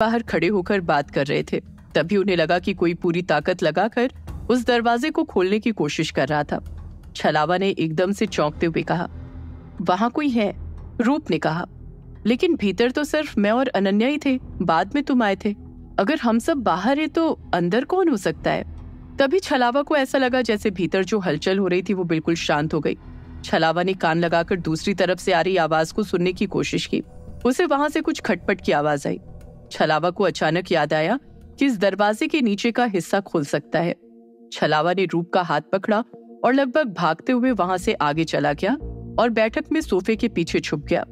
बाहर खड़े होकर बात कर रहे थे। तभी उन्हें लगा कि कोई पूरी ताकत लगाकर उस दरवाजे को खोलने की कोशिश कर रहा था। छलावा ने एकदम से चौंकते हुए कहा, वहाँ कोई है? रूप ने कहा, लेकिन भीतर तो सिर्फ़ मैं और अनन्या ही थे, बाद में तुम आए थे। अगर हम सब बाहर है तो अंदर कौन हो सकता है? तभी छलावा को ऐसा लगा जैसे भीतर जो हलचल हो रही थी वो बिल्कुल शांत हो गई। छलावा ने कान लगाकर दूसरी तरफ़ से आ रही आवाज़ को सुनने की कोशिश की। उसे वहाँ से कुछ खटपट की आवाज़ आई। छलावा को अचानक याद आया कि इस दरवाजे के नीचे का हिस्सा खुल सकता है। छलावा ने रूप का हाथ पकड़ा और लगभग भागते हुए वहाँ से आगे चला गया और बैठक में सोफे के पीछे छुप गया।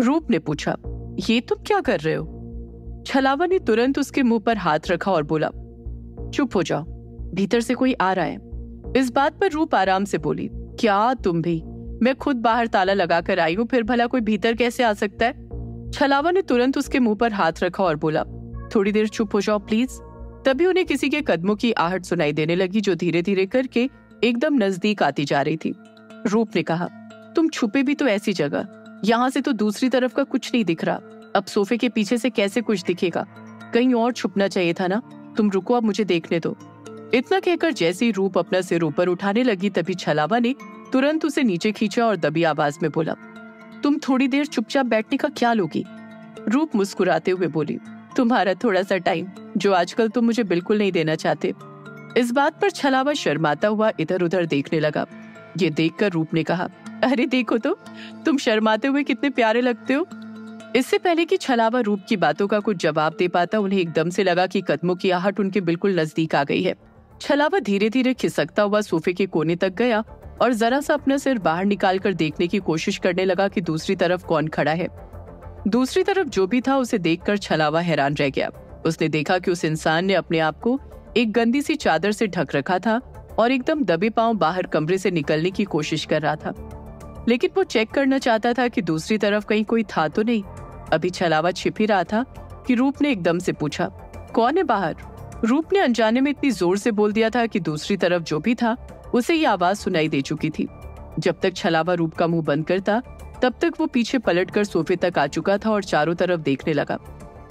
रूप ने पूछा, ये तुम क्या कर रहे हो? छलावा ने तुरंत उसके मुँह पर हाथ रखा और बोला, चुप हो जाओ, भीतर से कोई आ रहा है। इस बात पर रूप आराम से बोली, क्या तुम भी? मैं खुद बाहर ताला लगाकर आई हूँ, फिर भला कोई भीतर कैसे आ सकता है? छलावा ने तुरंत उसके मुँह पर हाथ रखा और बोला, थोड़ी देर चुप हो जाओ प्लीज़ तभी उन्हें किसी के कदमों की आहट सुनाई देने लगी, जो धीरे धीरे करके एकदम नज़दीक आती जा रही थी। रूप ने कहा, तुम छुपे भी तो ऐसी जगह, यहाँ से तो दूसरी तरफ़ का कुछ नहीं दिख रहा। अब सोफे के पीछे से कैसे कुछ दिखेगा? कहीं और छुपना चाहिए था ना? तुम रुको अब मुझे देखने दो। इतना कहकर जैसे ही रूप अपना सिर ऊपर उठाने लगी, तभी छलावा ने तुरंत उसे नीचे खींचा और दबी आवाज़ में बोला तुम थोड़ी देर चुपचाप बैठने का क्या लोगी रूप मुस्कुराते हुए बोली, तुम्हारा थोड़ा सा टाइम जो आजकल तुम मुझे बिल्कुल नहीं देना चाहते। इस बात पर छलावा शर्माता हुआ इधर उधर देखने लगा। ये देखकर रूप ने कहा, अरे देखो तो तुम शर्माते हुए कितने प्यारे लगते हो। इससे पहले कि छलावा रूप की बातों का कुछ जवाब दे पाता, उन्हें एकदम से लगा कि कदमों की आहट उनके बिल्कुल नज़दीक आ गई है। छलावा धीरे धीरे खिसकता हुआ सोफे के कोने तक गया और जरा सा अपना सिर बाहर निकाल कर देखने की कोशिश करने लगा कि दूसरी तरफ़ कौन खड़ा है। दूसरी तरफ़ जो भी था, उसे देखकर छलावा हैरान रह गया। उसने देखा कि उस इंसान ने अपने आप को एक गंदी सी चादर से ढक रखा था और एकदम दबे पाँव बाहर कमरे से निकलने की कोशिश कर रहा था। लेकिन वो चेक करना चाहता था कि दूसरी तरफ़ कहीं कोई था तो नहीं। अभी छलावा छिप ही रहा था कि रूप ने एकदम से पूछा, कौन है बाहर? रूप ने अनजाने में इतनी ज़ोर से बोल दिया था कि दूसरी तरफ़ जो भी था उसे ये आवाज़ सुनाई दे चुकी थी। जब तक छलावा रूप का मुँह बंद करता, तब तक वो पीछे पलटकर सोफे तक आ चुका था और चारों तरफ़ देखने लगा।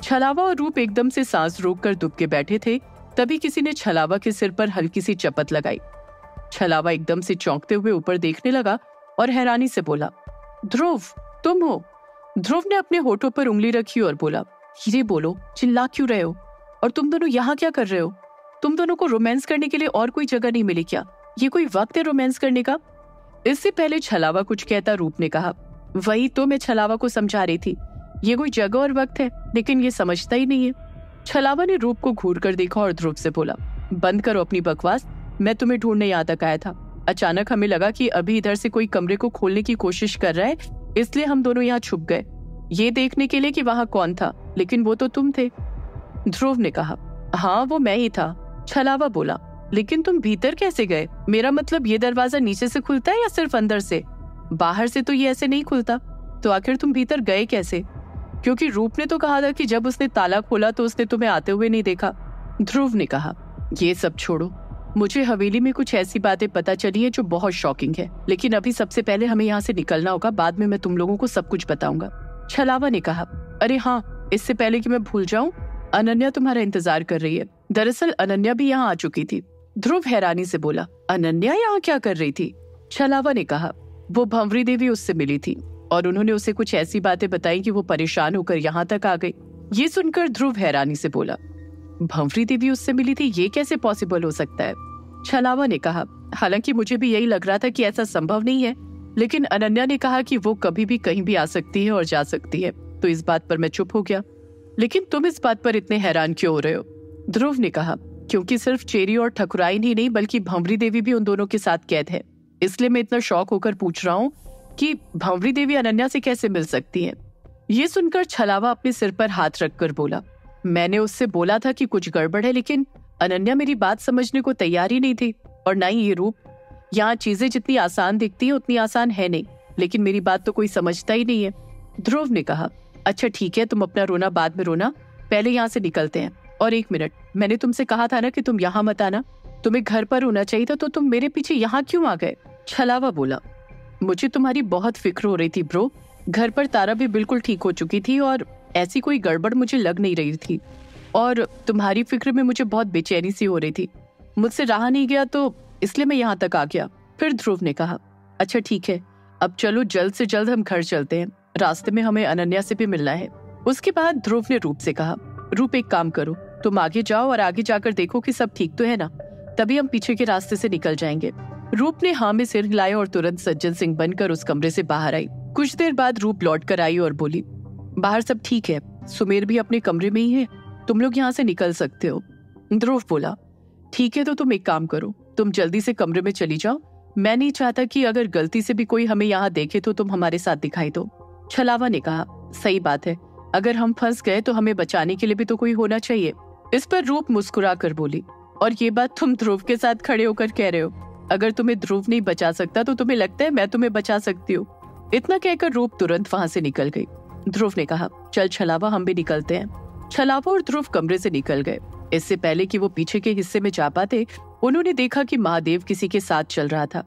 छलावा और रूप एकदम से सांस रोककर दुब के बैठे थे, तभी किसी ने छलावा के सिर पर हल्की सी चपत लगाई। छलावा एकदम से चौंकते हुए ऊपर देखने लगा और हैरानी से बोला, ध्रुव, तुम हो? ध्रुव ने अपने होठों पर उंगली रखी और बोला हीरे बोलो, चिल्ला क्यों रहे हो? और तुम दोनों यहाँ क्या कर रहे हो? तुम दोनों को रोमांस करने के लिए और कोई जगह नहीं मिली क्या? ये कोई वक्त है रोमांस करने का? इससे पहले छलावा कुछ कहता रूप ने कहा, वही तो मैं छलावा को समझा रही थी। ये कोई जगह और वक्त है, लेकिन ये समझता ही नहीं है। छलावा ने रूप को घूर कर देखा और ध्रुव से बोला, बंद करो अपनी बकवास, मैं तुम्हें ढूँढने यहाँ तक आया था। अचानक हमें लगा कि अभी इधर से कोई कमरे को खोलने की कोशिश कर रहा है, इसलिए हम दोनों यहाँ छुप गए। ये देखने के लिए कि वहाँ कौन था, लेकिन वो तो तुम थे। ध्रुव ने कहा हाँ वो मैं ही था। छलावा बोला लेकिन तुम भीतर कैसे गए? मेरा मतलब ये दरवाज़ा नीचे से खुलता है या सिर्फ़ अंदर से? बाहर से तो ये ऐसे नहीं खुलता। तो आखिर तुम भीतर गए कैसे? क्योंकि रूप ने तो कहा था कि जब उसने ताला खोला तो उसने तुम्हें आते हुए नहीं देखा। ध्रुव ने कहा, ये सब छोड़ो। मुझे हवेली में कुछ ऐसी बातें पता चली है जो बहुत शॉकिंग है। लेकिन अभी सबसे पहले हमें यहाँ से निकलना होगा, बाद में मैं तुम लोगों को सब कुछ बताऊँगा। छलावा ने कहा, अरे हाँ इससे पहले कि मैं भूल जाऊँ, अनन्या तुम्हारा इंतज़ार कर रही है। दरअसल अनन्या भी यहाँ आ चुकी थी। ध्रुव हैरानी से बोला, अनन्या यहाँ क्या कर रही थी? छलावा ने कहा, वो भंवरी देवी उससे मिली थी और उन्होंने उसे कुछ ऐसी बातें बताई कि वो परेशान होकर यहाँ तक आ गई। ये सुनकर ध्रुव हैरानी से बोला, भंवरी देवी उससे मिली थी, ये कैसे पॉसिबल हो सकता है? छलावा ने कहा, हालाँकि मुझे भी यही लग रहा था कि ऐसा संभव नहीं है, लेकिन अनन्या ने कहा कि वो कभी भी कहीं भी आ सकती है और जा सकती है तो इस बात पर मैं चुप हो गया। लेकिन तुम इस बात पर इतने हैरान क्यों हो रहे हो? ध्रुव ने कहा क्योंकि सिर्फ़ चेरी और ठकुराइन ही नहीं, बल्कि भंवरी देवी भी उन दोनों के साथ कैद है। इसलिए मैं इतना शौक होकर पूछ रहा हूँ कि भंवरी देवी अनन्या से कैसे मिल सकती है? ये सुनकर छलावा अपने सिर पर हाथ रखकर बोला, मैंने उससे बोला था कि कुछ गड़बड़ है, लेकिन अनन्या मेरी बात समझने को तैयार ही नहीं थी, और ना ही ये रूप। यहाँ चीज़ें जितनी आसान दिखती है, उतनी आसान है नहीं, लेकिन मेरी बात तो कोई समझता ही नहीं है। ध्रुव ने कहा अच्छा ठीक है, तुम अपना रोना, बाद में रोना, पहले यहाँ से निकलते हैं। और एक मिनट, मैंने तुमसे कहा था ना कि तुम यहाँ मत आना। तुम्हें घर पर होना चाहिए था तो तुम मेरे पीछे यहाँ क्यों आ गए? छलावा बोला। मुझे तुम्हारी बहुत फ़िक्र हो रही थी, ब्रो। घर पर तारा भी बिल्कुल ठीक हो चुकी थी और ऐसी कोई गड़बड़ मुझे लग नहीं रही थी। और तुम्हारी फ़िक्र में मुझे बहुत बेचैनी सी हो रही थी। मुझसे रहा नहीं गया तो इसलिए मैं यहाँ तक आ गया, फिर ध्रुव ने कहा। अच्छा ठीक है। अब चलो, जल्द से जल्द हम घर चलते हैं। रास्ते में हमें अनन्या से भी मिलना है। उसके बाद ध्रुव ने रूप से कहा, रूप, एक काम करो। तुम आगे जाओ और आगे जाकर देखो कि सब ठीक तो है ना। तभी हम पीछे के रास्ते से निकल जाएँगे। रूप ने हाँ में सिर हिलाया और तुरंत सज्जन सिंह बनकर उस कमरे से बाहर आई। कुछ देर बाद रूप लौट कर आई और बोली, बाहर सब ठीक है। सुमेर भी अपने कमरे में ही है। तुम लोग यहाँ से निकल सकते हो। ध्रुव बोला, ठीक है तो तुम एक काम करो। तुम जल्दी से कमरे में चली जाओ। मैं नहीं चाहता कि अगर गलती से भी कोई हमें यहाँ देखे तो तुम हमारे साथ दिखाई दो। छलावा ने कहा, सही बात है। अगर हम फंस गए तो हमें बचाने के लिए भी तो कोई होना चाहिए। इस पर रूप मुस्कुरा कर बोली, और ये बात तुम ध्रुव के साथ खड़े होकर कह रहे हो। अगर तुम्हें ध्रुव नहीं बचा सकता तो तुम्हें लगता है मैं तुम्हें बचा सकती हूँ। इतना कहकर रूप तुरंत वहाँ से निकल गई। ध्रुव ने कहा, चल छलावा, हम भी निकलते हैं। छलावा और ध्रुव कमरे से निकल गए। इससे पहले कि वो पीछे के हिस्से में जा पाते, उन्होंने देखा कि महादेव किसी के साथ चल रहा था।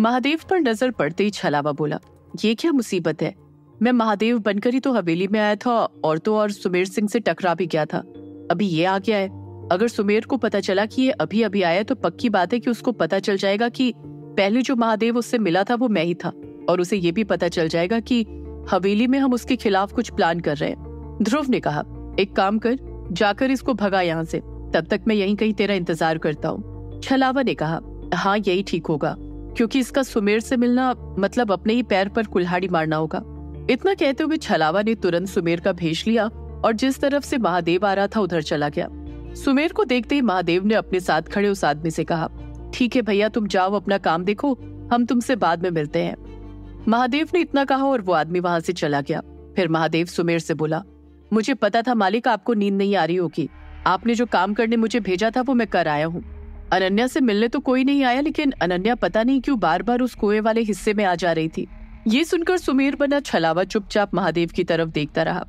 महादेव पर नज़र पड़ते ही छलावा बोला, ये क्या मुसीबत है? मैं महादेव बनकर ही तो हवेली में आया था और तो और सुमेर सिंह से टकरा भी गया था। अभी ये आ गया है। अगर सुमेर को पता चला कि ये अभी अभी आया तो पक्की बात है कि उसको पता चल जाएगा कि पहले जो महादेव उससे मिला था, वो मैं ही था। और उसे ये भी पता चल जाएगा कि हवेली में हम उसके खिलाफ कुछ प्लान कर रहे हैं। ध्रुव ने कहा, एक काम कर, जाकर इसको भगा यहाँ से। तब तक मैं यहीं कहीं तेरा इंतज़ार करता हूँ। छलावा ने कहा हाँ यही ठीक होगा। क्योंकि इसका सुमेर से मिलना मतलब अपने ही पैर पर कुल्हाड़ी मारना होगा। इतना कहते हुए छलावा ने तुरंत सुमेर का भेज लिया और जिस तरफ़ से महादेव आ रहा था, उधर चला गया। सुमेर को देखते ही महादेव ने अपने साथ खड़े उस आदमी से कहा, ठीक है भैया, तुम जाओ, अपना काम देखो, हम तुमसे बाद में मिलते हैं। महादेव ने इतना कहा और वो आदमी वहाँ से चला गया। फिर महादेव सुमेर से बोला, मुझे पता था मालिक, आपको नींद नहीं आ रही होगी। आपने जो काम करने मुझे भेजा था, वो मैं कर आया हूँ। अनन्या से मिलने तो कोई नहीं आया, लेकिन अनन्या पता नहीं क्यों बार बार उस कुएँ वाले हिस्से में आ जा रही थी। ये सुनकर सुमेर बना छलावा चुपचाप महादेव की तरफ़ देखता रहा।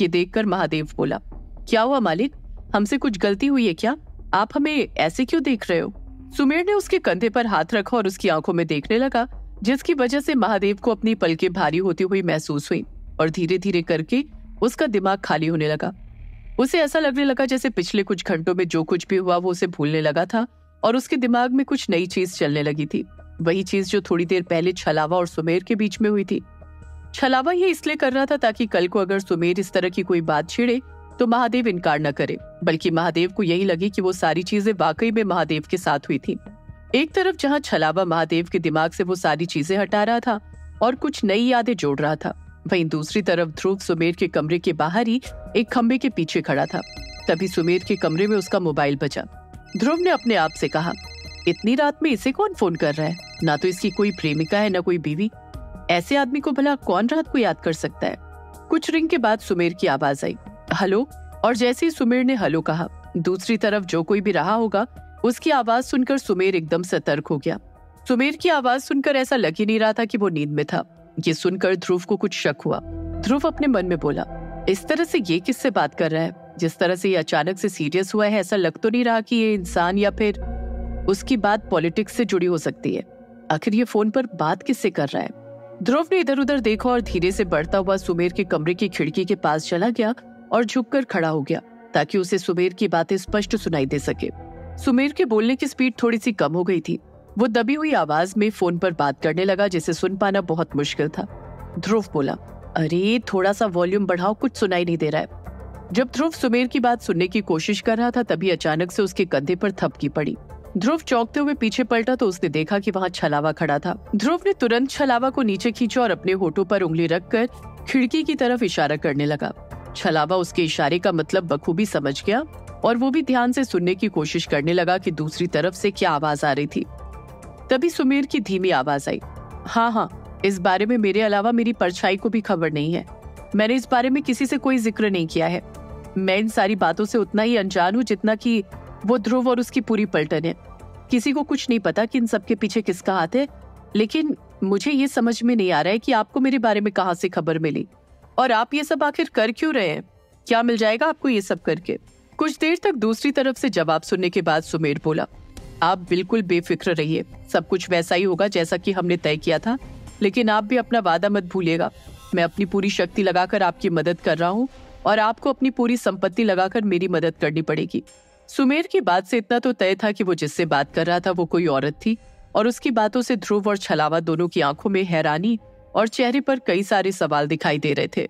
ये देखकर महादेव बोला, क्या हुआ मालिक? हमसे कुछ गलती हुई है क्या? आप हमें ऐसे क्यों देख रहे हो? सुमेर ने उसके कंधे पर हाथ रखा और उसकी आँखों में देखने लगा, जिसकी वजह से महादेव को अपनी पलके भारी होती हुई महसूस हुई और धीरे धीरे करके उसका दिमाग खाली होने लगा। उसे ऐसा लगने लगा जैसे पिछले कुछ घंटों में जो कुछ भी हुआ वो उसे भूलने लगा था और उसके दिमाग में कुछ नई चीज़ चलने लगी थी। वही चीज़ जो थोड़ी देर पहले छलावा और सुमेर के बीच में हुई थी। छलावा ये इसलिए कर रहा था ताकि कल को अगर सुमेर इस तरह की कोई बात छेड़े तो महादेव इनकार न करे, बल्कि महादेव को यही लगे कि वो सारी चीज़ें वाकई में महादेव के साथ हुई थी। एक तरफ़ जहाँ छलावा महादेव के दिमाग से वो सारी चीज़ें हटा रहा था और कुछ नई यादें जोड़ रहा था, वहीं दूसरी तरफ़ ध्रुव सुमेर के कमरे के बाहर ही एक खम्बे के पीछे खड़ा था। तभी सुमेर के कमरे में उसका मोबाइल बचा। ध्रुव ने अपने आप से कहा, इतनी रात में इसे कौन फ़ोन कर रहा है? ना तो इसकी कोई प्रेमिका है, ना कोई बीवी। ऐसे आदमी को भला कौन रात को याद कर सकता है? कुछ रिंग के बाद सुमेर की आवाज़ आई। हेलो? और जैसे ही सुमेर ने हेलो कहा, दूसरी तरफ़ जो कोई भी रहा होगा, उसकी आवाज़ सुनकर सुमेर एकदम सतर्क हो गया। सुमेर की आवाज़ सुनकर ऐसा लग ही नहीं रहा था कि वो नींद में था। ये सुनकर ध्रुव को कुछ शक हुआ। ध्रुव अपने मन में बोला, इस तरह से ये किससे बात कर रहा है? जिस तरह से ये अचानक से सीरियस हुआ है, ऐसा लग तो नहीं रहा कि ये इंसान या फिर उसकी बात पॉलिटिक्स से जुड़ी हो सकती है? आखिर ये फ़ोन पर बात किससे कर रहा है? ध्रुव ने इधर उधर देखा और धीरे से बढ़ता हुआ सुमेर के कमरे की खिड़की के पास चला गया और झुककर खड़ा हो गया, ताकि उसे सुमेर की बातें स्पष्ट सुनाई दे सके। सुमेर के बोलने की स्पीड थोड़ी सी कम हो गई थी। वो दबी हुई आवाज़ में फ़ोन पर बात करने लगा, जिसे सुन पाना बहुत मुश्किल था। ध्रुव बोला, अरे थोड़ा सा वॉल्यूम बढ़ाओ, कुछ सुनाई नहीं दे रहा है। जब ध्रुव सुमेर की बात सुनने की कोशिश कर रहा था, तभी अचानक से उसके कंधे पर थपकी पड़ी। ध्रुव चौंकते हुए पीछे पलटा तो उसने देखा कि वहाँ छलावा खड़ा था। ध्रुव ने तुरंत छलावा को नीचे खींचा और अपने होठों पर उंगली रखकर खिड़की की तरफ़ इशारा करने लगा। छलावा उसके इशारे का मतलब बखूबी समझ गया और वो भी ध्यान से सुनने की कोशिश करने लगा कि दूसरी तरफ़ से क्या आवाज़ आ रही थी। तभी सुमेर की धीमी आवाज़ आई। हाँ हाँ इस बारे में मेरे अलावा मेरी परछाई को भी खबर नहीं है। मैंने इस बारे में किसी से कोई ज़िक्र नहीं किया है। मैं इन सारी बातों से उतना ही अनजान हूँ जितना कि वो ध्रुव और उसकी पूरी पलटन है। किसी को कुछ नहीं पता कि इन सबके पीछे किसका हाथ है, लेकिन मुझे ये समझ में नहीं आ रहा है कि आपको मेरे बारे में कहाँ से खबर मिली। और आप ये सब आखिर कर क्यों रहे हैं? क्या मिल जाएगा आपको ये सब करके? कुछ देर तक दूसरी तरफ़ से जवाब सुनने के बाद सुमेर बोला, आप बिल्कुल बेफिक्र रहिए। सब कुछ वैसा ही होगा जैसा कि हमने तय किया था, लेकिन आप भी अपना वादा मत भूलिएगा। मैं अपनी पूरी शक्ति लगाकर आपकी मदद कर रहा हूँ और आपको अपनी पूरी संपत्ति लगाकर मेरी मदद करनी पड़ेगी। सुमेर की बात से इतना तो तय था कि वो जिससे बात कर रहा था वो कोई औरत थी, और उसकी बातों से ध्रुव और छलावा दोनों की आँखों में हैरानी और चेहरे पर कई सारे सवाल दिखाई दे रहे थे।